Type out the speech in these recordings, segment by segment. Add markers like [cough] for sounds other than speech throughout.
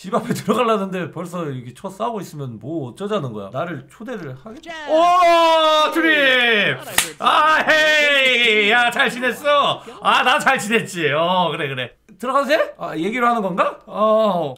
집 앞에 [laughs] 들어가려는데 벌써 이렇게 쳐 싸우고 있으면 뭐 어쩌자는 거야? 나를 초대를 하겠지 자. 오 트립 아 헤이! 야 잘 지냈어? 아 나 잘 지냈지. 어 그래 그래. 들어가도 돼? 아 얘기로 하는 건가? 어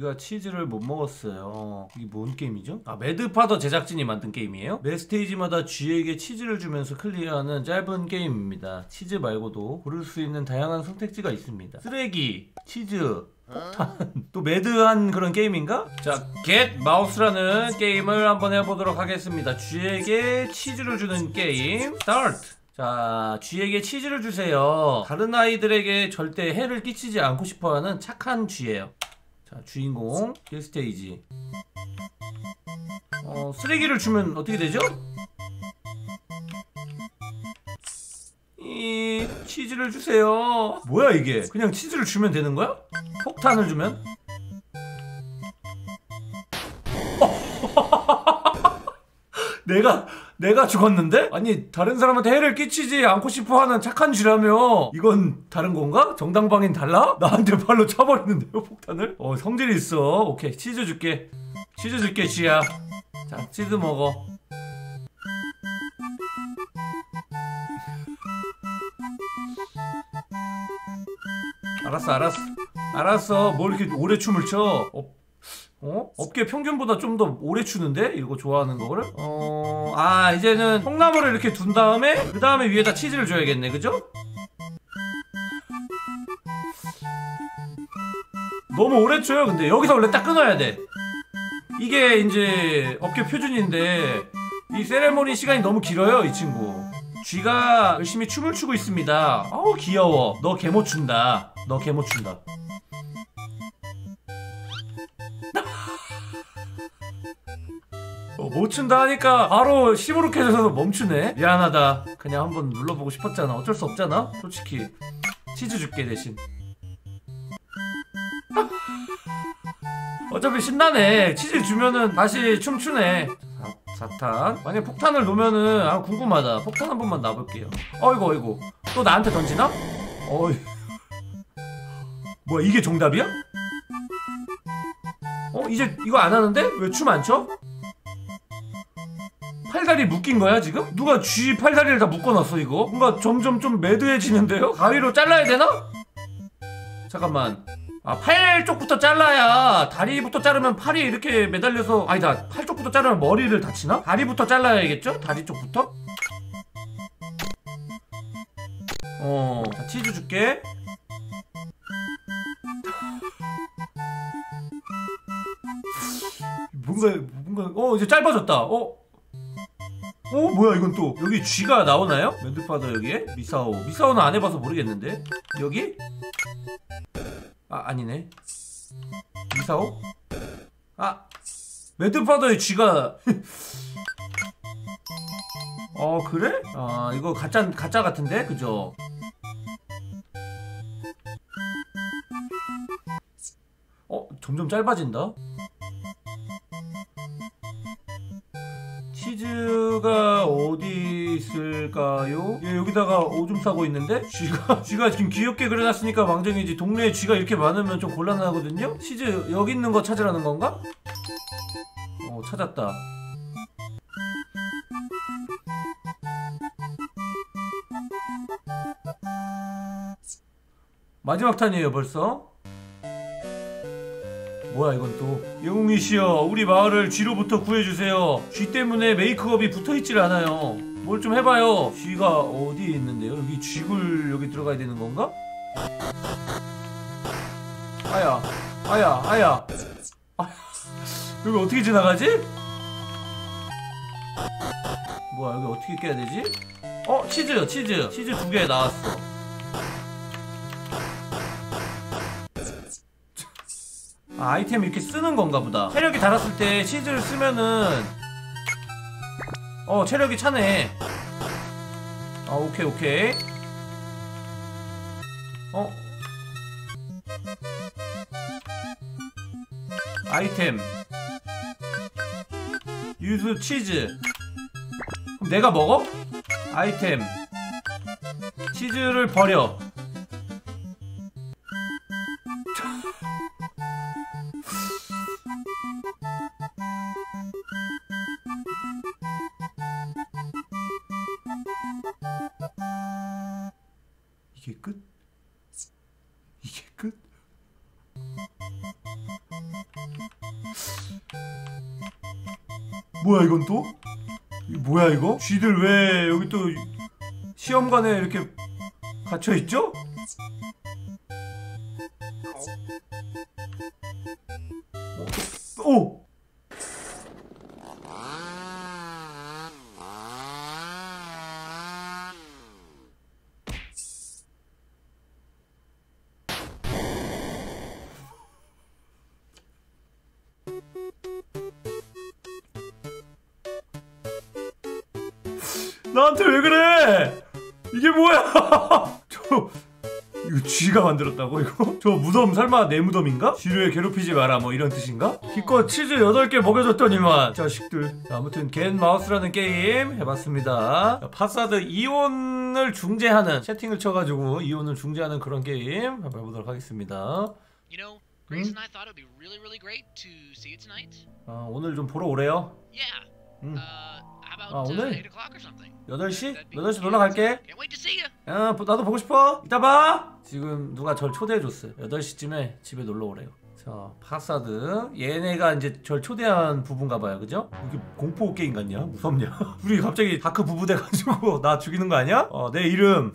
쥐가 치즈를 못 먹었어요. 이게 뭔 게임이죠? 아, 매드파더 제작진이 만든 게임이에요? 매 스테이지마다 쥐에게 치즈를 주면서 클리어하는 짧은 게임입니다. 치즈 말고도 고를 수 있는 다양한 선택지가 있습니다. 쓰레기, 치즈, 폭탄. [laughs] 또 mad한 그런 게임인가? 자, Get Mouse라는 게임을 한번 해보도록 하겠습니다. 쥐에게 치즈를 주는 게임. Start! 자, 쥐에게 치즈를 주세요. 다른 아이들에게 절대 해를 끼치지 않고 싶어하는 착한 쥐예요. 자, 주인공 1스테이지. 어, 쓰레기를 주면 어떻게 되죠? 이 치즈를 주세요. 뭐야 이게? 그냥 치즈를 주면 되는 거야? 폭탄을 주면? [laughs] 내가 내가 죽었는데? 아니 다른 사람한테 해를 끼치지 않고 싶어하는 착한 쥐라며 이건 다른 건가? 정당방인 달라? 나한테 발로 차버리는데요 폭탄을? 어 성질이 있어 오케이 치즈 줄게 치즈 줄게 쥐야 자 치즈 먹어 알았어 알았어 알았어 뭘 이렇게 오래 춤을 춰 어, 어? 업계 평균보다 좀 더 오래 추는데? 이거 좋아하는 거를? 어... 아 이제는 콩나물을 이렇게 둔 다음에 그 다음에 위에다 치즈를 줘야겠네 그죠? 너무 오래 쳐요 근데 여기서 원래 딱 끊어야 돼 이게 이제 업계 표준인데 이 세레모니 시간이 너무 길어요 이 친구 쥐가 열심히 춤을 추고 있습니다 아우 귀여워 너 개못 춘다 너 개못 춘다 못 춘다 하니까 바로 시무룩해져서 멈추네. 미안하다. 그냥 한번 눌러보고 싶었잖아. 어쩔 수 없잖아. 솔직히 치즈 줄게 대신. 어차피 신나네. 치즈 주면은 다시 춤추네. 사, 사탄. 만약 폭탄을 놓으면은 아 궁금하다. 폭탄 한 번만 놔볼게요. 어이구 어이구. 또 나한테 던지나? 어이. 뭐야 이게 정답이야? 어 이제 이거 안 하는데? 왜 춤 안 춰? 팔다리 묶인 거야 지금? 누가 쥐 팔다리를 다 묶어놨어 이거? 뭔가 점점 좀 매드해지는데요? 가위로 잘라야 되나? 잠깐만 아 팔 쪽부터 잘라야 다리부터 자르면 팔이 이렇게 매달려서 아니다 팔 쪽부터 자르면 머리를 다치나? 다리부터 잘라야겠죠? 다리 쪽부터? 어, 자, 치즈 줄게. 뭔가, 뭔가, 어, 이제 짧아졌다. 어? 어, 뭐야, 이건 또. 여기 쥐가 나오나요? 맨드파더 여기에? 미사오. 미사오는 안 해봐서 모르겠는데. 여기? 아, 아니네. 미사오? 아, 매드파더의 쥐가. [laughs] 어, 그래? 아, 이거 가짜, 가짜 같은데? 그죠? 어, 점점 짧아진다. 치즈가 어디 있을까요? 얘 여기다가 오줌 싸고 있는데? 쥐가, [laughs] 쥐가 지금 귀엽게 그려놨으니까 망정이지. 동네에 쥐가 이렇게 많으면 좀 곤란하거든요? 치즈 여기 있는 거 찾으라는 건가? 어, 찾았다. 마지막 탄이에요 벌써 뭐야 이건 또? 영웅이시여 우리 마을을 쥐로부터 구해주세요. 쥐 때문에 메이크업이 붙어있질 않아요. 뭘 좀 해봐요. 쥐가 어디에 있는데요? 여기 쥐굴 여기 들어가야 되는 건가? 아야 아야 아야. 아, 여기 어떻게 지나가지? 뭐야 여기 어떻게 깨야 되지? 어 치즈 치즈. 치즈 두 개 나왔어 아, 아이템 이렇게 쓰는 건가 보다. 체력이 달았을 때 치즈를 쓰면은 어, 체력이 차네. 아, 오케이, 오케이. 어? 아이템 유수 치즈 그럼 내가 먹어? 아이템 치즈를 버려 이건 또? 뭐야 이거? 쥐들 왜 여기 또 시험관에 이렇게 갇혀 있죠? 어, 오! 나한테 왜 그래? 이게 뭐야? [laughs] 저 이거 쥐가 만들었다고 이거? [laughs] 저 무덤 설마 내 무덤인가? 쥐를 괴롭히지 마라 뭐 이런 뜻인가? 기껏 치즈 8개 먹여줬더니만 자식들 자, 아무튼 Get Mouse라는 게임 해봤습니다 자, 파사드 이혼을 중재하는 채팅을 쳐가지고 이혼을 중재하는 그런 게임 한번 해보도록 하겠습니다 You know, really, really tonight. 아, 오늘 좀 보러 오래요 Yeah. 음. Uh, 아, uh, 오늘? 8 o'clock or something? 8시? That'd be- 8시 놀러 갈게. 야, 보- 나도 보고 싶어. 이따 봐. 지금 누가 절 초대해 줬어요. 8시쯤에 집에 놀러 오래요. 자, 파사드. 얘네가 이제 절 초대한 부부인가 봐요. 그죠? 이게 공포 게임 같냐? 무섭냐? [laughs] 우리 갑자기 dark 부부 돼 가지고 [laughs] 나 죽이는 거 아니야? 어, 내 이름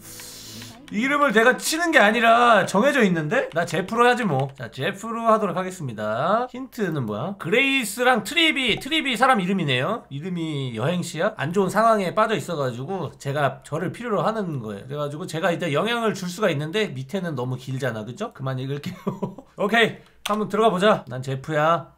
이 이름을 내가 치는 게 아니라 정해져 있는데 나 제프로 하지 뭐. 자, 제프로 하도록 하겠습니다. 힌트는 뭐야? 그레이스랑 트립이 트립이 사람 이름이네요. 이름이 여행시야? 안 좋은 상황에 빠져 있어가지고 제가 저를 필요로 하는 거예요. 그래가지고 제가 이제 영향을 줄 수가 있는데 밑에는 너무 길잖아, 그죠? 그만 읽을게요. [laughs] 오케이, 한번 들어가 보자. 난 제프야.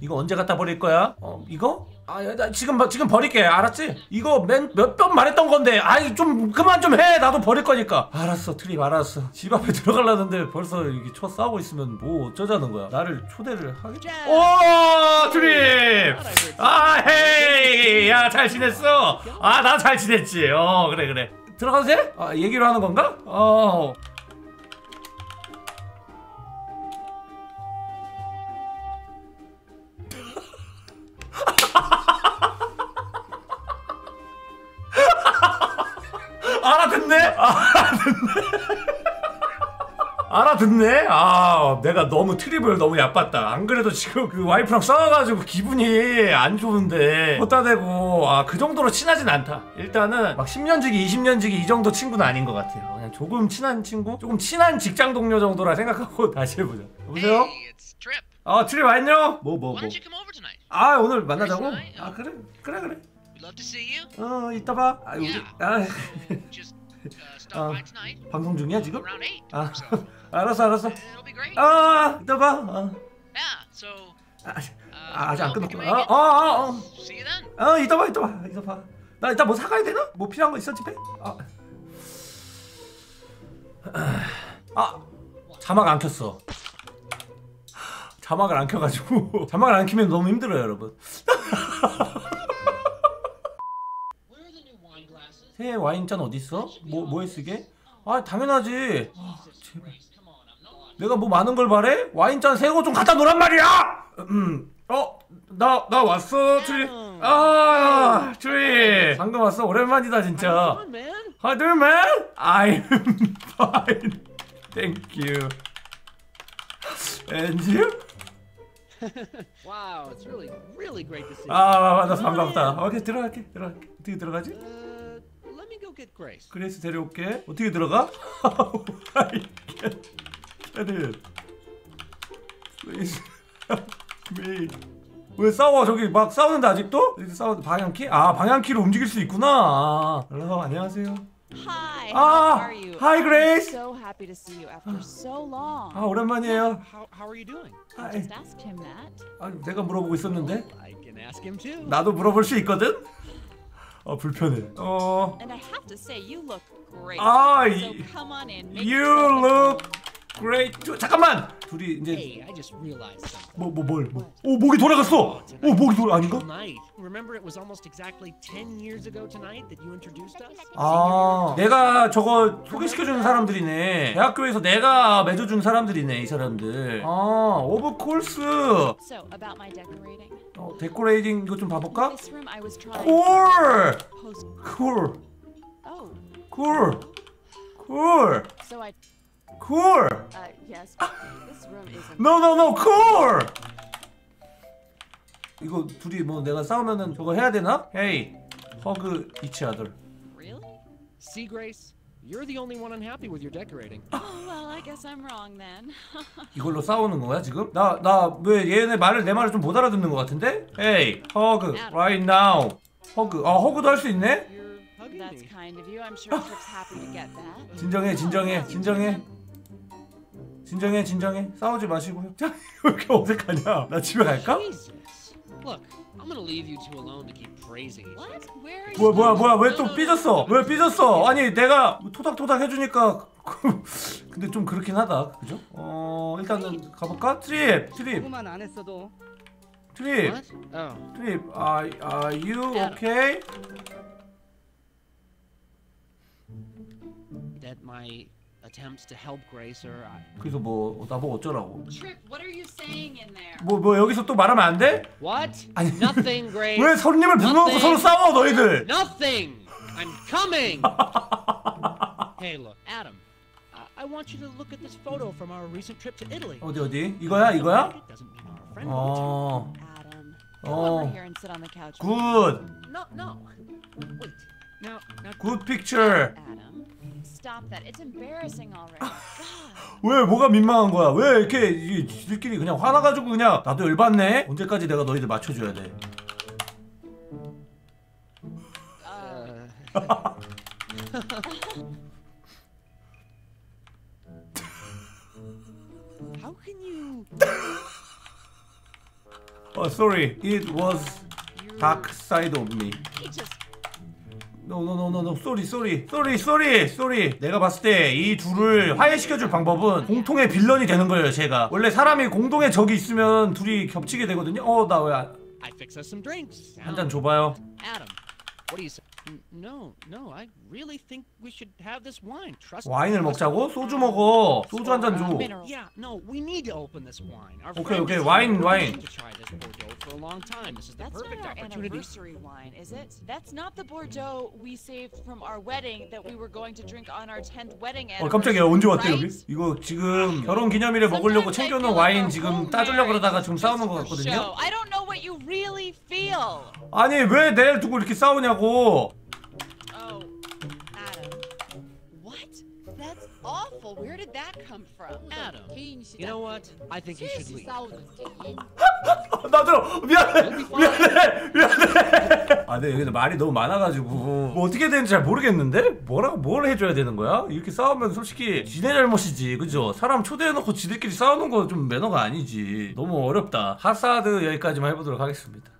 이거 언제 갖다 버릴 거야? 어, 이거? 아, 야, 나 지금 버- 지금 버릴게. 알았지? 이거 맨몇 번 말했던 건데. 아이 좀 그만 좀 해. 나도 버릴 거니까. 알았어, 트립 알았어. 집 앞에 [laughs] 들어가려는데 벌써 이렇게 쳐 싸우고 있으면 뭐 어쩌자는 거야? 나를 초대를 하겠. 오, 트립. 아, hey. 야, 잘 지냈어? 아, 나 잘 지냈지. 어, 그래 그래. 들어가도 돼? 아, 얘기로 하는 건가? 어. 알아듣네? 알아듣네? [laughs] 알아듣네? 아, 내가 너무 트립을 너무 얕봤다. 안 그래도 지금 그 와이프랑 싸워가지고 기분이 안 좋은데. 걷다 대고, 아, 그 정도로 친하진 않다. 일단은 막 10년 지기, 20년 지기 이 정도 친구는 아닌 것 같아요. 그냥 조금 친한 친구? 조금 친한 직장 동료 정도라 생각하고 [laughs] 다시 해보자. 여보세요? 아, 트립 안녕? 뭐, 뭐, 뭐. 아, 오늘 만나자고? 아, 그래? 그래, 그래. 어, 이따 봐. 아, 우리, 아, [laughs] Tonight 방송 중이야, 지금? around 8 아. [laughs] 알았어, 알았어. 아, 이따 봐. 어. 아, uh, 아, 아직 안 끝났구나. 어, 어, 어, you then. 어. 어, 이따 봐, 이따 봐, 이따 봐. 나 이따 뭐 사가야 되나? 뭐 필요한 거 있어 집에? 아, 아, 자막 안 켰어. 자막을 안 켜가지고 [laughs] 자막을 안 켜면 너무 힘들어요, 여러분. [laughs] 새 와인잔 어디 있어? 뭐 뭐에 쓰게? 아, 당연하지. 아, 제발. 내가 뭐 많은 걸 바래? 와인잔 새 거 좀 갖다 놓란 말이야. 음. 어, 나, 나 왔어, 트리. 아, 트리. 방금 왔어. 오랜만이다, 진짜. How do you, man? I'm fine. Thank you. And you? Wow, it's really, really great to see you. 아, 만나서 반갑다. 오케이, 들어갈게. 들어갈게. 어떻게 들어가지? 그레이스 데려올게. 어떻게 들어가? Help me. 왜 싸워? 저기 막 싸우는데 아직도? 이제 싸우 방향키? 아 방향키로 움직일 수 있구나. hello 안녕하세요. Hi. Ah, how are you? hi, Grace. I'm so happy to see you after so long. 아 오랜만이에요. How, how are you doing? I 아, just asked him that. 아 내가 물어보고 있었는데 I can ask him too. 나도 물어볼 수 있거든. 어 불편해. 어 And I have to say, you look great. Ah, so y- come on in. Make you yourself at look home. great. 저, 잠깐만. 둘이 이제 Hey, I just realized something. 뭐뭐뭘 뭐. 오 목이 돌아갔어. 오 목이 돌아 아닌가? Tonight. Remember, it was almost exactly 10 years ago tonight that you introduced us? 아, 내가 저거 소개시켜주는 사람들이네. 대학교에서 내가 맺어준 사람들이네, 이 사람들. 아, 오브 콜스. So, about my decorating. 어, 데코레이팅 이거 좀 봐볼까? This room I was trying 콜! post. 콜! Oh, 콜! 콜! so I. 콜! Uh, yes. This room isn't. No, no, no, 콜! 이거 둘이 뭐 내가 싸우면은 저거 해야 되나? Hey, hug each other. Really? See, Grace? You're the only one unhappy with your decorating. Oh, well, I guess I'm wrong then. 이걸로 싸우는 거야 지금? 나 나 왜 얘네 말을 내 말을 좀 못 알아듣는 것 같은데? Hey, hug right now. hug. 아 허그도 할 수 있네? That's kind of you. I'm sure Trip's happy to get that. 진정해, 진정해, 진정해. 진정해, 진정해. 싸우지 마시고요. 자, 왜 이렇게 어색하냐? 나 집에 갈까? Jesus. Look, I'm gonna leave you two alone to keep praising each other. What? Where are 뭐야? 뭐야, 뭐야? 왜 또 삐졌어? 왜 삐졌어? 아니 내가 토닥토닥 해주니까 근데 좀 그렇긴 하다, 그죠? 어 일단은 가볼까? 트립, 트립, 조금만 안 했어도 트립. Oh. 트립, are, are you okay? That my attempts to help Grace are. I... 그래서 뭐 나보고 어쩌라고? Trip, what are you saying in there? 뭐 뭐 여기서 또 말하면 안 돼? What? 아니, Nothing, Grace. 왜 손님을 불러놓고 Nothing. 서로 싸워 너희들? Nothing. I'm coming. hey, look, Adam. I, want you to look at this photo from our recent trip to Italy. 어디 어디? 이거야 이거야? 어, Oh. come over here and sit on the couch. 굿, No, no. Wait. Now, now. 굿 픽처. Adam, stop that. It's embarrassing already. 왜 뭐가 민망한 거야? 왜 이렇게 이 지들끼리 그냥 화나가지고 그냥 나도 열받네? 언제까지 내가 너희들 맞춰줘야 돼? Uh, How can you? 어, sorry, it was dark side of me. he just. No, sorry, sorry, sorry, sorry, sorry. 내가 봤을 때 이 둘을 화해시켜줄 방법은 공통의 빌런이 되는 거예요, 제가. 원래 사람이 공동의 적이 있으면 둘이 겹치게 되거든요. 어, 나왜한 I fix us some drinks. 잔 줘봐요. No, no. I really think we should have this wine. Trust 와인을 me. 먹자고? 소주 먹어. 소주 한 잔 줘. Yeah, no, we need to open this wine. Our wine, been wine. wanting To try this Bordeaux for a long time. This is the That's perfect not our opportunity. anniversary wine, is it? That's not the Bordeaux we saved from our wedding that we were going to drink on our 10th wedding 어 anniversary. 깜짝이야 언제 왔대 여기? 이거 지금 결혼 기념일에 먹으려고 챙겨 놓은 feel like 와인 지금 따주려고 그러다가 지금 싸우는 것 같거든요. I don't know what you really feel. 아니 왜 내를 두고 이렇게 싸우냐고? Awful. Where did that come from? Adam, you know what? I think you should leave. [laughs] 나도 미안해 미안해 미안해. 아, 네 여기는 말이 너무 많아가지고 뭐 어떻게 되는지 잘 모르겠는데 뭐라고 뭘 해줘야 되는 거야? 이렇게 싸우면 솔직히 지네 잘못이지, 그죠? 사람 초대해놓고 지들끼리 싸우는 거 좀 매너가 아니지. 너무 어렵다. 하사드 여기까지만 해보도록 하겠습니다.